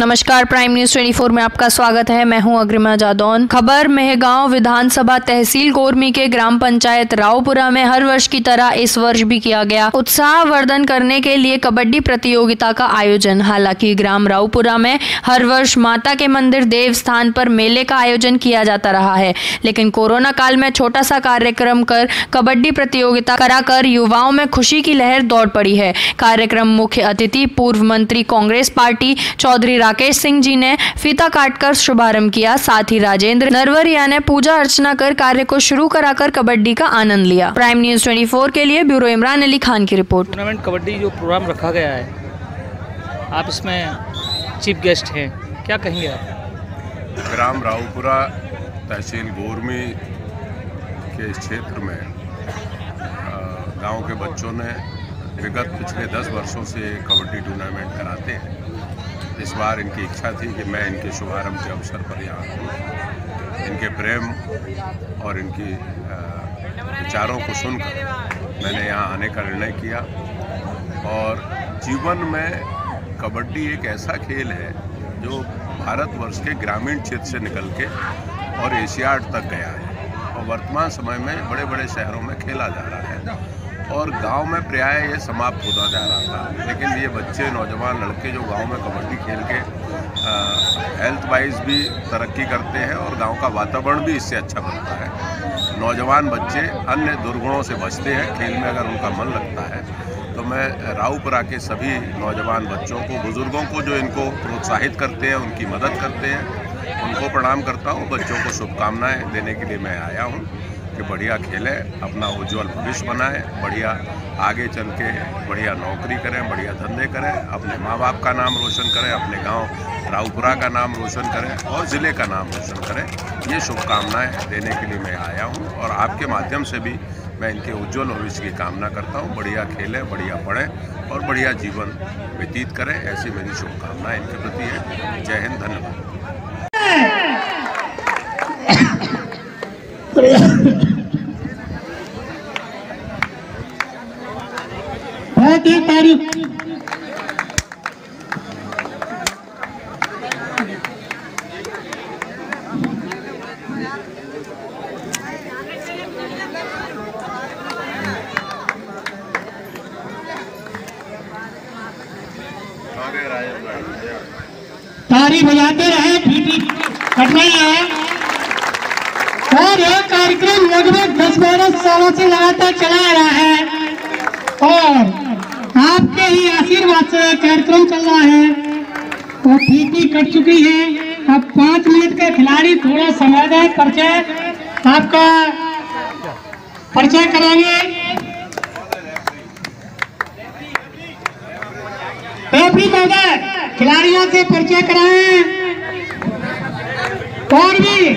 नमस्कार prime news 24 में आपका स्वागत है। मैं हूँ अग्रिमा जादौन। खबर, मेहगांव विधानसभा तहसील गोरमी के ग्राम पंचायत रावपुरा में हर वर्ष की तरह इस वर्ष भी किया गया। उत्साह वर्धन करने के लिए कबड्डी प्रतियोगिता का आयोजन। हालाँकि ग्राम रावपुरा में हर वर्ष माता के मंदिर देव स्थान पर मेले का आयोजन किया जाता रहा है। लेकिन कोरोना काल में छोटा सा कार्यक्रम कर कबड्डी प्रतियोगिता कराकर युवाओं में खुशी की लहर दौड़ पड़ी है। कार्यक्रम मुख्य अतिथि पूर्व मंत्री कांग्रेस पार्टी चौधरी राकेश सिंह जी ने फीता काटकर शुभारंभ किया। साथ ही राजेंद्र नरवरिया ने पूजा अर्चना कर कार्य को शुरू कराकर कबड्डी का आनंद लिया। प्राइम न्यूज़ 24 के लिए ब्यूरो इमरान अली खान की रिपोर्ट। टूर्नामेंट कबड्डी जो प्रोग्राम रखा गया है आप इसमें चीफ गेस्ट हैं। क्या कहेंगे आप? ग्राम रावपुरा तहसील गोरमी के क्षेत्र में गाँव के बच्चों ने विगत पिछले दस वर्षों से कबड्डी टूर्नामेंट कराते हैं। इस बार इनकी इच्छा थी कि मैं इनके शुभारंभ के अवसर पर यहाँ हूँ इनके प्रेम और इनकी विचारों को सुनकर मैंने यहाँ आने का निर्णय किया। और जीवन में कबड्डी एक ऐसा खेल है जो भारतवर्ष के ग्रामीण क्षेत्र से निकल के और एशियाड तक गया है और वर्तमान समय में बड़े बड़े शहरों में खेला जा रहा है। और गाँव में प्राय ये समाप्त होता जा रहा था। लेकिन ये बच्चे, नौजवान लड़के जो गाँव में कबड्डी खेल के हेल्थ वाइज भी तरक्की करते हैं और गाँव का वातावरण भी इससे अच्छा बनता है। नौजवान बच्चे अन्य दुर्गुणों से बचते हैं, खेल में अगर उनका मन लगता है तो मैं रावपुरा के सभी नौजवान बच्चों को, बुज़ुर्गों को जो इनको प्रोत्साहित करते हैं, उनकी मदद करते हैं, उनको प्रणाम करता हूँ। बच्चों को शुभकामनाएँ देने के लिए मैं आया हूँ। कि बढ़िया खेलें अपना उज्जवल भविष्य बनाएँ बढ़िया आगे चल के बढ़िया नौकरी करें बढ़िया धंधे करें अपने माँ बाप का नाम रोशन करें अपने गाँव रावपुरा का नाम रोशन करें और ज़िले का नाम रोशन करें ये शुभकामनाएँ देने के लिए मैं आया हूँ और आपके माध्यम से भी मैं इनके उज्जवल भविष्य की कामना करता हूँ बढ़िया खेलें बढ़िया पढ़ें और बढ़िया जीवन व्यतीत करें ऐसी मेरी शुभकामनाएँ इनके प्रति है जय हिंद धन्यवाद बहुत ही तारीफ़ तारी बजाते रहे, पीटी कटना है और यह कार्यक्रम लगभग दस बारह सालों से लगातार चला आ रहा है। और आपके ही आशीर्वाद से कार्यक्रम चल रहा है। और पीटी कट चुकी है। अब पाँच मिनट का खिलाड़ी थोड़ा समय दें परिचय। आपका परिचय करेंगे महोदय, खिलाड़ियों से परिचय कराएँ। और भी